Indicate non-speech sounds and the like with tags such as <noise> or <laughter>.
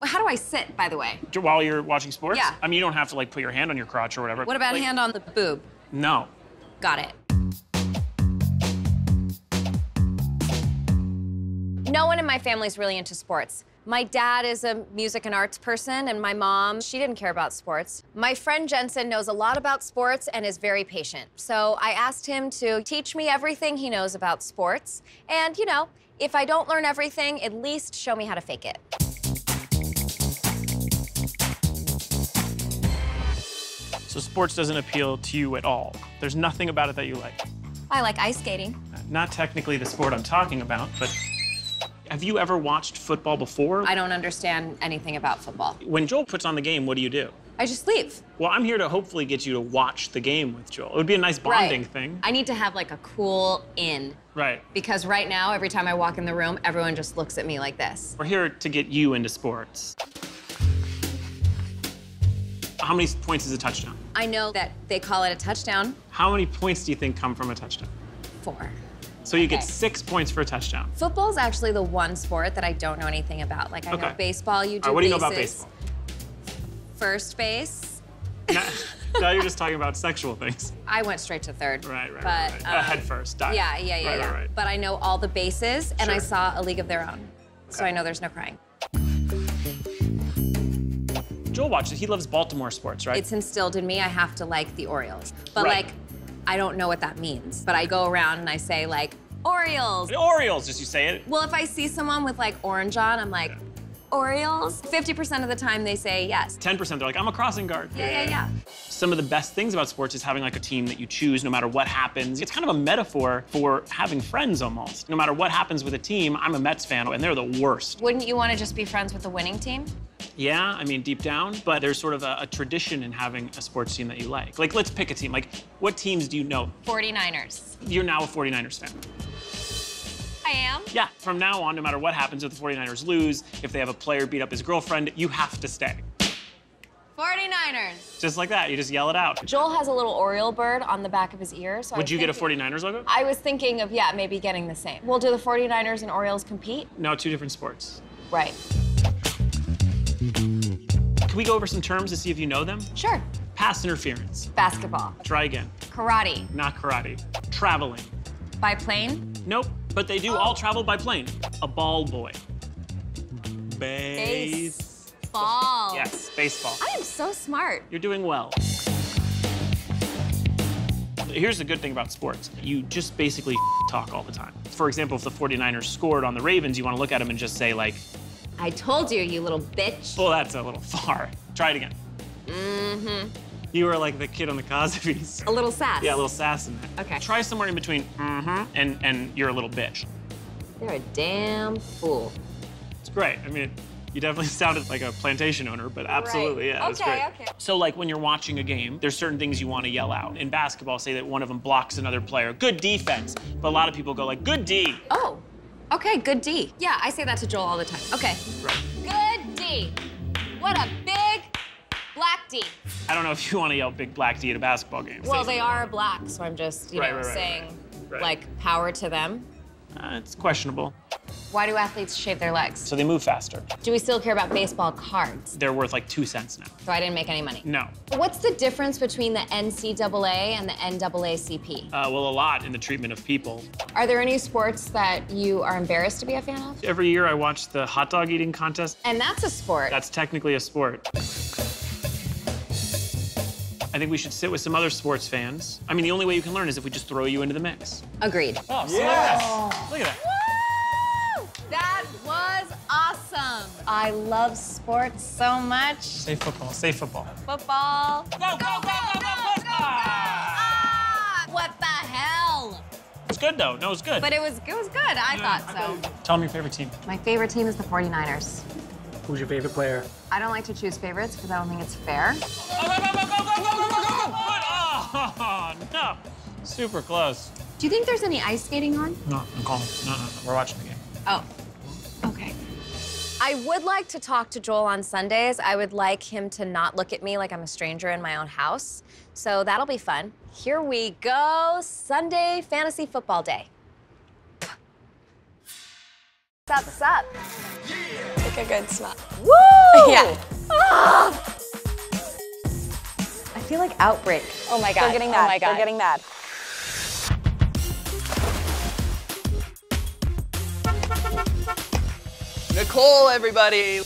Well, how do I sit, by the way? While you're watching sports? Yeah. I mean, you don't have to like put your hand on your crotch or whatever. What about Like, hand on the boob? No. Got it. No one in my family is really into sports. My dad is a music and arts person, and my mom, she didn't care about sports. My friend Jensen knows a lot about sports and is very patient. So I asked him to teach me everything he knows about sports. And, you know, if I don't learn everything, at least show me how to fake it. So sports doesn't appeal to you at all. There's nothing about it that you like. I like ice skating. Not technically the sport I'm talking about, but have you ever watched football before? I don't understand anything about football. When Joel puts on the game, what do you do? I just leave. Well, I'm here to hopefully get you to watch the game with Joel. It would be a nice bonding right. thing. I need to have like a cool in. Right. Because right now, every time I walk in the room, everyone just looks at me like this. We're here to get you into sports. How many points is a touchdown? I know that they call it a touchdown. How many points do you think come from a touchdown? Four. So you get six points for a touchdown. Football is actually the one sport that I don't know anything about. Like I know baseball, you do right, what do you know about baseball? First base. <laughs> now, now you're just talking about sexual things. I went straight to third. Right, right, but, right. right. Uh, um, head first. Dive. Yeah, yeah, yeah, right, yeah. Right, right. But I know all the bases, and I saw A League of Their Own. So I know there's no crying. Joel watches. He loves Baltimore sports, right? It's instilled in me I have to like the Orioles. But Right. like, I don't know what that means. But I go around and I say like, Orioles. the Orioles, just you say it. Well, if I see someone with like orange on, I'm like, Orioles? 50% of the time they say yes. 10% they're like, I'm a crossing guard. Yeah, yeah, yeah. Some of the best things about sports is having like a team that you choose no matter what happens. It's kind of a metaphor for having friends almost. No matter what happens with a team, I'm a Mets fan and they're the worst. Wouldn't you want to just be friends with the winning team? Yeah, I mean, deep down, but there's sort of a, a tradition in having a sports team that you like. Like, let's pick a team. Like, what teams do you know? 49ers. You're now a 49ers fan. I am. Yeah, from now on, no matter what happens if the 49ers lose, if they have a player beat up his girlfriend, you have to stay. 49ers. Just like that, you just yell it out. Joel has a little Oriole bird on the back of his ear. So Would was you get a 49ers logo? I was thinking of, yeah, maybe getting the same. Well, do the 49ers and Orioles compete? No, two different sports. Right. Can we go over some terms to see if you know them? Sure. Pass interference. Basketball. Try again. Karate. Not karate. Traveling. By plane? Nope, but they do oh. all travel by plane. A ball boy. Base. Ball. Yes, baseball. I am so smart. You're doing well. Here's the good thing about sports. You just basically <laughs> talk all the time. For example, if the 49ers scored on the Ravens, you want to look at them and just say like, I told you, you little bitch. well, that's a little <laughs> far. Try it again. Mm-hmm. You were like the kid on the Cosby's. <laughs> A little sass. Yeah, a little sass in there. Okay. Try somewhere in between mm-hmm and, and you're a little bitch. You're a damn fool. It's great. I mean, you definitely <laughs> sounded like a plantation owner, but absolutely, yeah, it's Okay, great. okay. So, like when you're watching a game, there's certain things you want to yell out. In basketball, say that one of them blocks another player. Good defense. But a lot of people go like, good D. Oh, okay, good D. Yeah, I say that to Joel all the time. Okay. Right. Good D. What a big black D. I don't know if you want to yell big black D at a basketball game. Well, they are black, so I'm just, you Right, know, right, right, saying, right, right. like, power to them. Uh, it's questionable. Why do athletes shave their legs? So they move faster. Do we still care about baseball cards? They're worth like two cents now. So I didn't make any money. No. What's the difference between the NCAA and the NAACP? Uh, well, a lot in the treatment of people. Are there any sports that you are embarrassed to be a fan of? Every year I watch the hot dog eating contest. And that's a sport. That's technically a sport. I think we should sit with some other sports fans. I mean, the only way you can learn is if we just throw you into the mix. Agreed. Oh, so look at that. Look at that. I love sports so much. Say football. Say football. Football. Go, go, go, go, go, football! Ah! What the hell? It's good though. No, it's good. But it was it was good. I thought so. Tell me your favorite team. My favorite team is the 49ers. Who's your favorite player? I don't like to choose favorites because I don't think it's fair. Go, go, go, go, go, go, go, go, go, go, go. Oh, no. Super close. Do you think there's any ice skating on? No, I'm calling. No, no, no. We're watching the game. Oh, okay. I would like to talk to Joel on Sundays. I would like him to not look at me like I'm a stranger in my own house. So that'll be fun. Here we go. Sunday fantasy football day. What's up? What's up? Take a good smell. Woo! <laughs> Yeah. Ah! I feel like outbreak. Oh my god. They're getting Oh mad. my God. They're getting mad. Nicole, everybody.